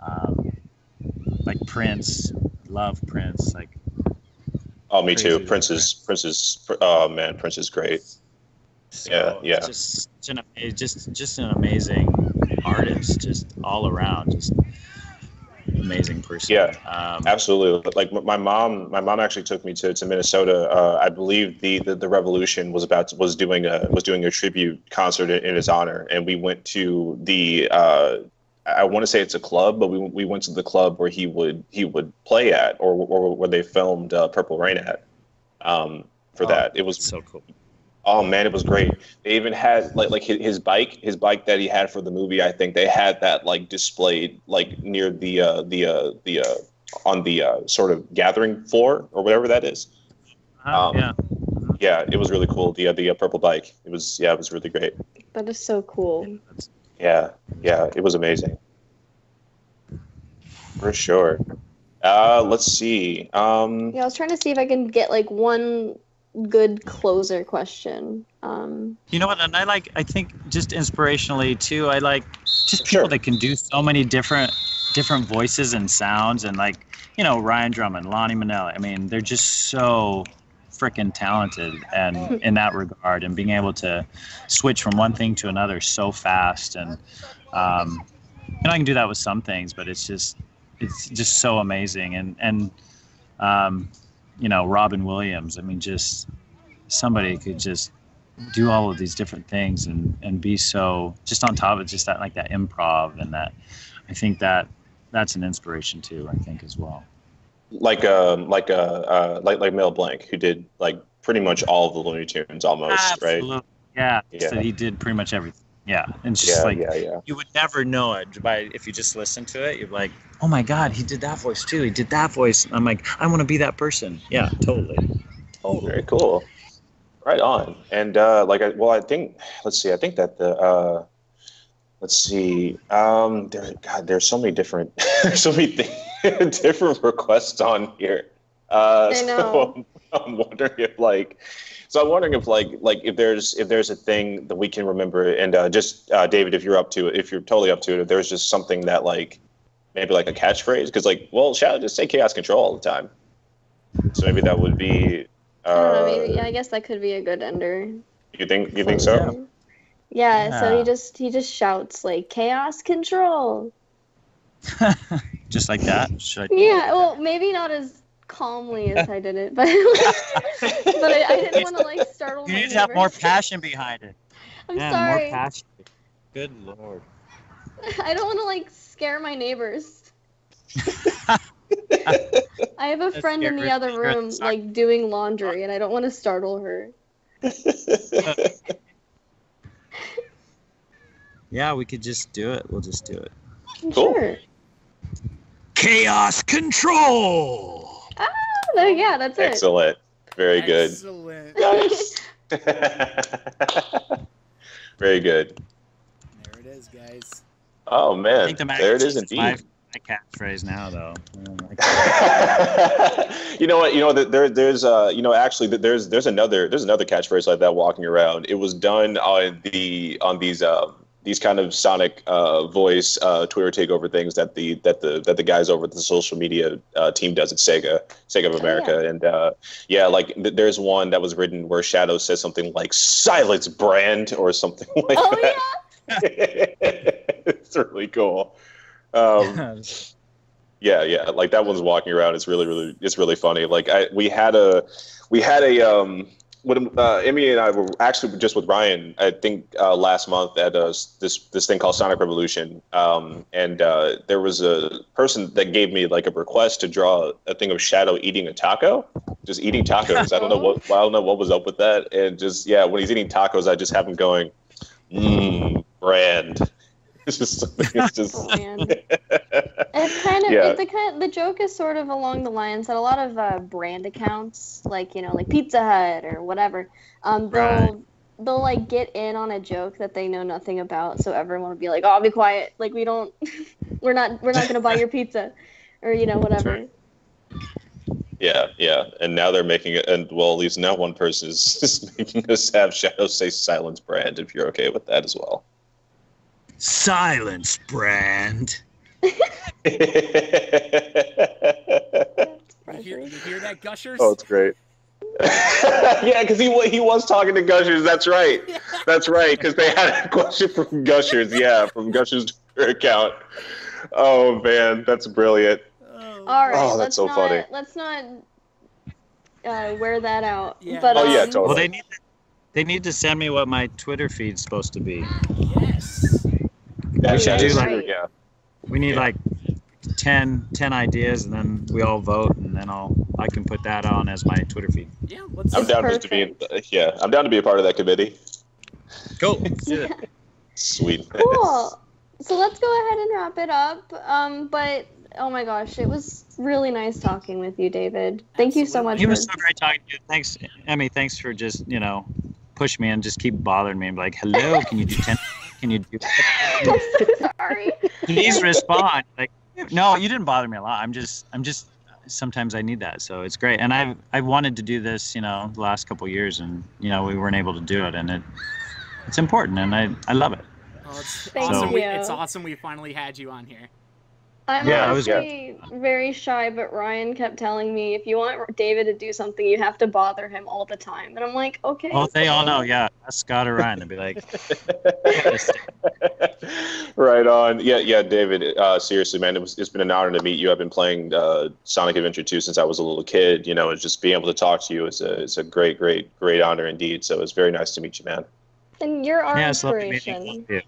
um, like Prince. Love Prince. Like Oh, me too. Prince is Prince is oh man, Prince is great. so Yeah, yeah. Just such an just just an amazing artist, just all around, just amazing person. Yeah, Um, Absolutely. Like my mom, my mom actually took me to, to Minnesota. Uh, I believe the, the the Revolution was about to, was doing a was doing a tribute concert in, in his honor, and we went to the. Uh, I want to say it's a club, but we we went to the club where he would he would play at, or or where they filmed uh, Purple Rain at. Um, for Oh, that, it was so cool. Oh man, it was great. They even had like like his, his bike, his bike that he had for the movie. I think they had that like displayed like near the uh, the uh, the uh, on the uh, sort of gathering floor or whatever that is. Uh, Um, yeah. Yeah, it was really cool. The uh, the uh, purple bike. It was yeah, it was really great. That is so cool. That's- Yeah, yeah, it was amazing. For sure. Uh, let's see. Um, Yeah, I was trying to see if I can get like one good closer question. Um, You know what? And I like, I think just inspirationally too, I like just people Sure. that can do so many different different voices and sounds and like, you know, Ryan Drummond, Lani Minella. I mean, they're just so freaking talented and in that regard and being able to switch from one thing to another so fast. And um know I can do that with some things but it's just it's just so amazing. And and um you know Robin Williams I mean just somebody could just do all of these different things and and be so just on top of just that like that improv and that I think that that's an inspiration too I think as well like a like a uh like like Mel Blanc who did like pretty much all of the Looney Tunes almost right. Yeah, Yeah. So he did pretty much everything yeah and it's just Yeah, like yeah, yeah. you would never know it by if you just listen to it you're like oh my god he did that voice too he did that voice i'm like i want to be that person yeah totally totally Very cool. Right on. And uh, like, I, well, I think let's see. I think that the uh, let's see. Um, there, God, there's so many different, there's so many th- different requests on here. Uh, I so. I'm, I'm wondering if like, so I'm wondering if like like if there's if there's a thing that we can remember. And uh, just uh, David, if you're up to it, if you're totally up to it, if there's just something that like maybe like a catchphrase, because like, well, Shadow just say chaos control all the time. So maybe that would be. I don't know. Uh, Maybe, yeah, I guess that could be a good ender. You think you think so? Yeah. So he just he just shouts like chaos control. just like that Should I- Yeah. Well, maybe not as calmly as I did it, but but I, I didn't want to like startle. you my need to have more passion behind it I'm yeah sorry. more passion good lord I don't want to like scare my neighbors. I have a That's friend in the other You're at the room soccer- like doing laundry, and I don't want to startle her. yeah we could just do it we'll just do it Cool. Sure. Chaos control Ah, there- yeah, that's it. Excellent. Very good. Excellent. Nice. Very good. There it is, guys. Oh i man, think the there it is indeed. my, my catchphrase now though Oh you know what? You know that there, there's uh, you know, actually, that there's there's another there's another catchphrase like that walking around. It was done on the on these uh these kind of sonic uh, voice uh, Twitter takeover things that the that the that the guys over at the social media uh, team does at Sega Sega of Oh, America, and uh, yeah, like th- there's one that was written where Shadow says something like "Silence, Brand" or something like Oh that. yeah. it's really cool. Um, yeah, yeah, like that one's walking around. It's really, really, it's really funny. Like I, we had a, we had a, um, when uh, Emi and I were actually just with Ryan, I think uh, last month at uh, this this thing called Sonic Revolution, um, and uh, there was a person that gave me like a request to draw a thing of Shadow eating a taco, just eating tacos. I don't know what I don't know what was up with that, and just yeah, when he's eating tacos, I just have him going, mmm, brand. It's just it's just. Brand. It's kind of Yeah. it, the kind the joke is sort of along the lines that a lot of uh, brand accounts, like you know, like Pizza Hut or whatever, um, they'll Right. they'll like get in on a joke that they know nothing about, so everyone will be like, "Oh, be quiet! Like we don't, we're not we're not gonna buy your pizza," or you know whatever. Yeah, yeah, and now they're making it, and well, at least now one person is, is making us have Shadow say silence brand. If you're okay with that as well. Silence brand. You hear, you hear that, Gushers? Oh, it's great. yeah, because he he was talking to Gushers. That's right. That's right. Because they had a question from Gushers. Yeah, from Gushers' Twitter account. Oh man, that's brilliant. Oh. All right, Oh, that's so not funny. let's not uh, wear that out. Yeah. But Oh, yeah, um, totally. Well, they need they need to send me what my Twitter feed's supposed to be. Yes. Yeah, We should do like- true, yeah. We need Yeah. like 10, 10 ideas, and then we all vote, and then I'll I can put that on as my Twitter feed. Yeah, let's I'm It's down just to be. Yeah, I'm down to be a part of that committee. Cool. Let's do it. Sweet. cool. So let's go ahead and wrap it up. Um, but oh my gosh, it was really nice talking with you, David. Thank you so much. It For, was so great talking to you. Thanks, Emi. Thanks for just you know push me and just keep bothering me. and be like, hello, can you do ten? Can you do? I'm so sorry. Please respond. Like, no, you didn't bother me a lot. I'm just, I'm just. Sometimes I need that, so it's great. And I've, I've wanted to do this, you know, the last couple of years, and you know, we weren't able to do it, and it, it's important, and I, I love it. Oh, it's Thank awesome. We, you. it's awesome we finally had you on here. I'm Yeah, it was- honestly very shy, but Ryan kept telling me if you want David to do something, you have to bother him all the time. And I'm like, okay. Well, they all know, yeah. Ask Scott or Ryan. They'd be like, right on. Yeah, yeah, David. Uh, seriously, man, it was, it's been an honor to meet you. I've been playing uh, Sonic Adventure 2 since I was a little kid. You know, and just being able to talk to you is a, is a great, great, great honor indeed. So it's very nice to meet you, man. And you're our yeah, it's lovely meeting inspiration. you.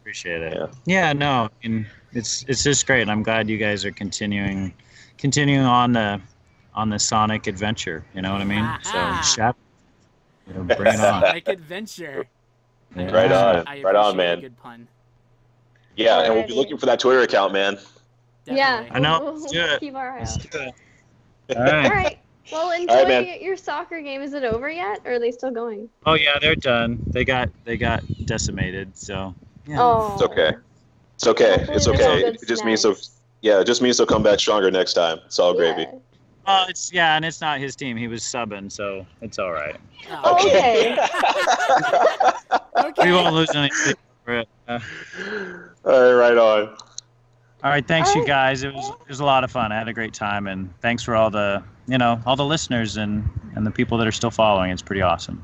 Appreciate it. Yeah. Yeah, no, I mean, it's it's just great. I'm glad you guys are continuing continuing on the on the Sonic adventure. You know what I mean? Ah. So, shout, you know, bring it on. Like adventure. Yeah. Right on. I Right on, man. Good pun. Yeah, and we'll be looking for that Twitter account, man. Yeah. I know. We'll, Let's do we'll it. keep our eye Let's out. do it. All All right. right. Well, enjoy right, your soccer game. Is it over yet, or are they still going? Oh yeah, they're done. They got they got decimated. So yeah. Oh. It's okay. It's okay. Hopefully It's okay. It just means so. Yeah, it just means they'll come back stronger next time. It's all gravy. Yeah. Well, it's yeah, and it's not his team. He was subbing, so it's all right. Oh, okay. Okay. We won't lose any sleep over it. Uh, all right, right on. all right, thanks All you guys. It was it was a lot of fun. I had a great time, and thanks for all the you know all the listeners and and the people that are still following. It's pretty awesome.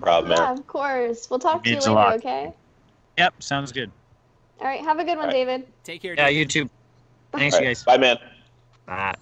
Proud man. Yeah, of course. We'll talk to you later, okay? Yep, sounds good. All right. Have a good one, All right. David. Take care. Yeah, David. you too. Thanks, All you guys. Bye, man. Bye.